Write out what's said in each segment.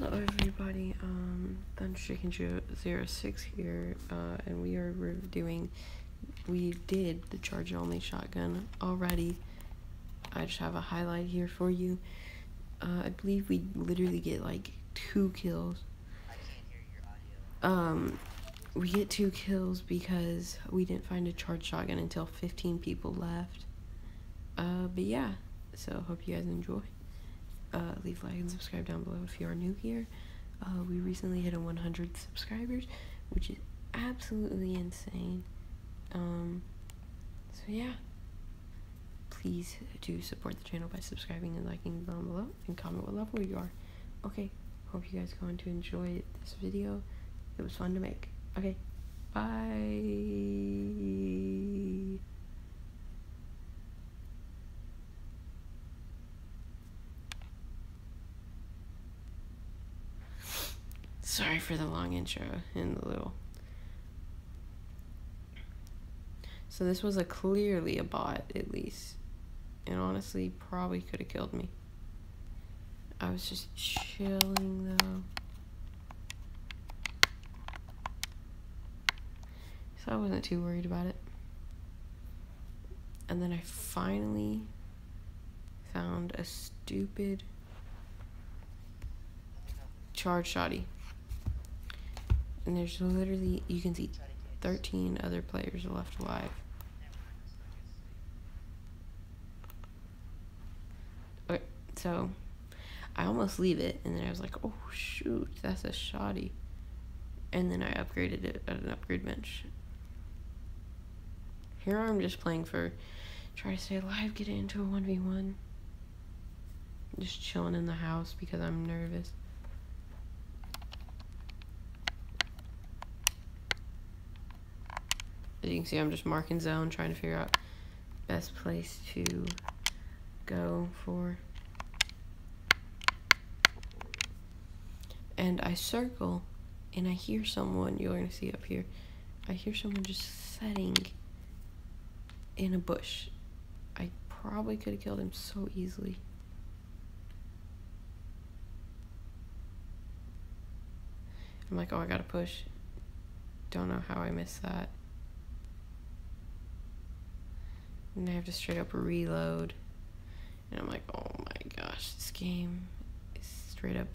Hello everybody, um, Thunderstricken06 here, uh, and we are reviewing, we did the charge only shotgun already. I just have a highlight here for you. Uh, I believe we literally get like two kills. Um, we get two kills because we didn't find a charge shotgun until 15 people left. Uh, but yeah, so hope you guys enjoy. Uh, leave like and subscribe down below if you are new here. Uh, we recently hit a 100 subscribers, which is absolutely insane. Um, so yeah, please do support the channel by subscribing and liking down below and comment what level you are. Okay, hope you guys are going to enjoy this video. It was fun to make. Okay, bye. Sorry for the long intro and the little. So this was a clearly a bot, at least. And honestly, probably could have killed me. I was just chilling though. So I wasn't too worried about it. And then I finally found a stupid charge shoddy. And there's literally, you can see 13 other players left alive. Okay, so I almost leave it, and then I was like, oh shoot, that's a shoddy. And then I upgraded it at an upgrade bench. Here I'm just playing for try to stay alive, get into a 1v1. Just chilling in the house because I'm nervous. You can see, I'm just marking zone, trying to figure out best place to go for. And I circle, and I hear someone, you're going to see up here, I hear someone just setting in a bush. I probably could have killed him so easily. I'm like, oh, I gotta push. Don't know how I missed that. And I have to straight up reload. And I'm like, oh my gosh, this game is straight up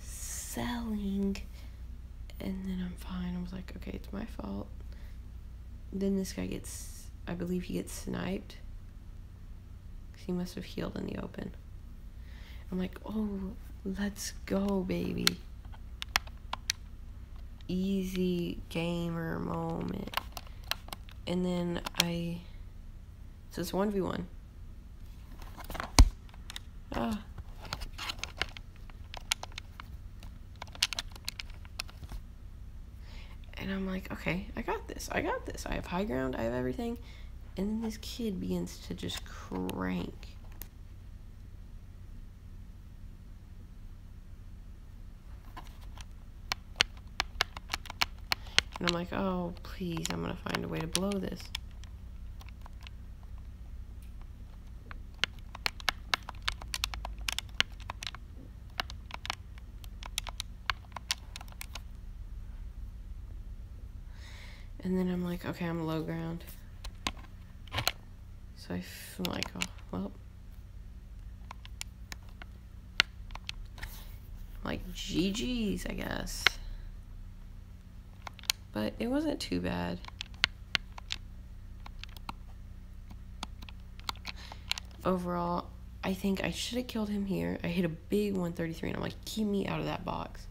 selling. And then I'm fine. I was like, okay, it's my fault. Then this guy gets, I believe he gets sniped. Because he must have healed in the open. I'm like, oh, let's go, baby. Easy gamer moment. And then I so it's 1v1. Ah. And I'm like, okay, I got this. I got this. I have high ground. I have everything. And then this kid begins to just crank. And I'm like, oh, please, I'm going to find a way to blow this. And then I'm like, okay, I'm low ground. So I feel like, oh, well. Like, GG's, I guess. But it wasn't too bad. Overall, I think I should have killed him here. I hit a big 133, and I'm like, keep me out of that box.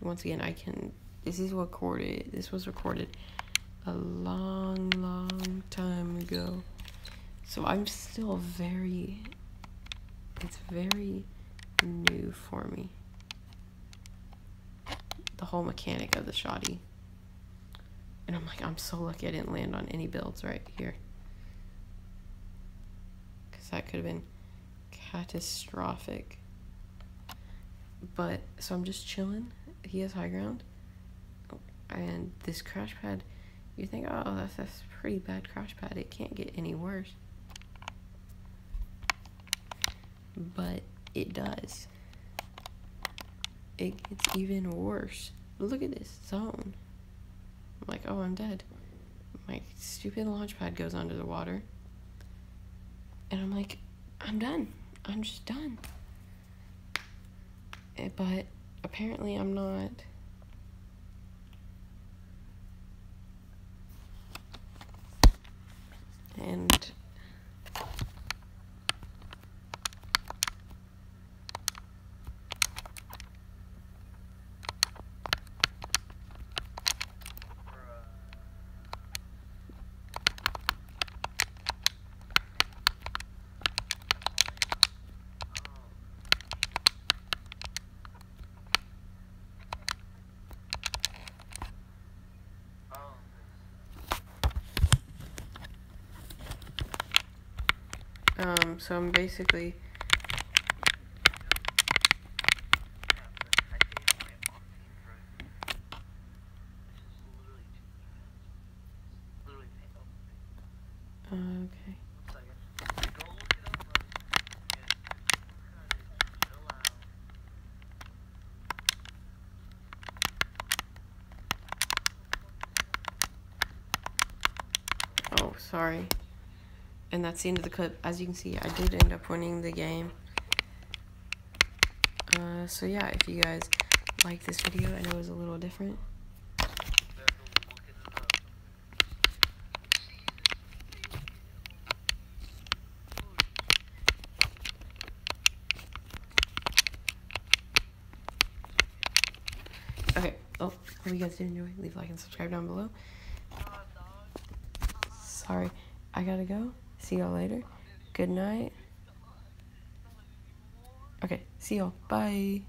Once again, I can this is recorded. This was recorded a long, long time ago. So I'm still very, it's very new for me. The whole mechanic of the shoddy. And I'm like, I'm so lucky I didn't land on any builds right here. Because that could have been catastrophic. But, so I'm just chilling. He has high ground and this crash pad you think oh that's that's pretty bad crash pad it can't get any worse but it does it gets even worse. Look at this zone. I'm like, oh, I'm dead. My stupid launch pad goes under the water. And I'm like, I'm done. I'm just done. Eh, But apparently I'm not. And um so I'm basically okay. Oh, sorry. And that's the end of the clip. As you can see, I did end up winning the game. Uh, so yeah, if you guys like this video, I know it was a little different. Okay, oh, hope you guys did enjoy. Leave a like and subscribe down below. Sorry, I gotta go. See y'all later. Good night. Okay, see y'all. Bye.